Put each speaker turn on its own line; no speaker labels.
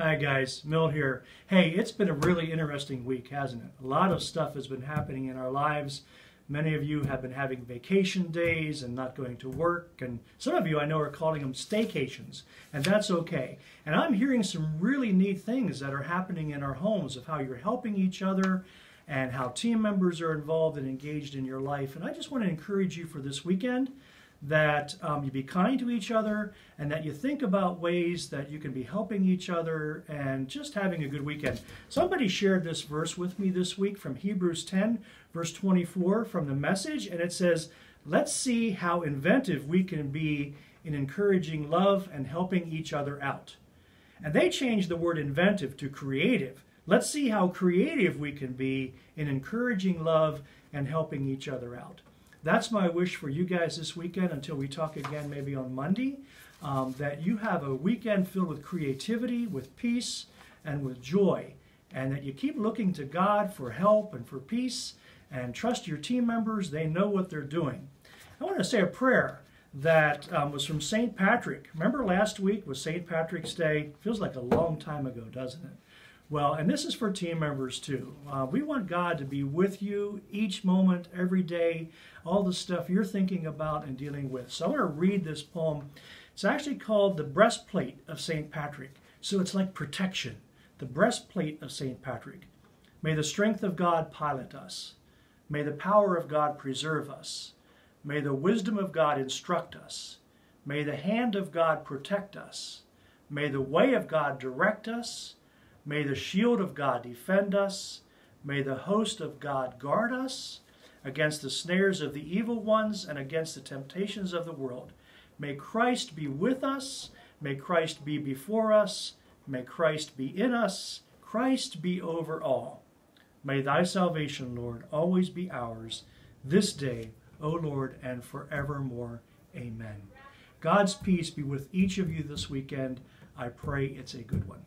Hi guys, Milt here. Hey, it's been a really interesting week, hasn't it? A lot of stuff has been happening in our lives. Many of you have been having vacation days and not going to work, and some of you I know are calling them staycations, and that's okay. And I'm hearing some really neat things that are happening in our homes of how you're helping each other and how team members are involved and engaged in your life. And I just want to encourage you for this weekend that um, you be kind to each other and that you think about ways that you can be helping each other and just having a good weekend. Somebody shared this verse with me this week from Hebrews 10, verse 24 from the message, and it says, Let's see how inventive we can be in encouraging love and helping each other out. And they changed the word inventive to creative. Let's see how creative we can be in encouraging love and helping each other out. That's my wish for you guys this weekend until we talk again maybe on Monday. Um, that you have a weekend filled with creativity, with peace, and with joy. And that you keep looking to God for help and for peace and trust your team members. They know what they're doing. I want to say a prayer that um, was from St. Patrick. Remember last week was St. Patrick's Day? Feels like a long time ago, doesn't it? Well, and this is for team members too. Uh, we want God to be with you each moment, every day, all the stuff you're thinking about and dealing with. So I want to read this poem. It's actually called The Breastplate of St. Patrick. So it's like protection. The breastplate of St. Patrick. May the strength of God pilot us. May the power of God preserve us. May the wisdom of God instruct us. May the hand of God protect us. May the way of God direct us. May the shield of God defend us. May the host of God guard us against the snares of the evil ones and against the temptations of the world. May Christ be with us. May Christ be before us. May Christ be in us. Christ be over all. May thy salvation, Lord, always be ours this day, O Lord, and forevermore. Amen. God's peace be with each of you this weekend. I pray it's a good one.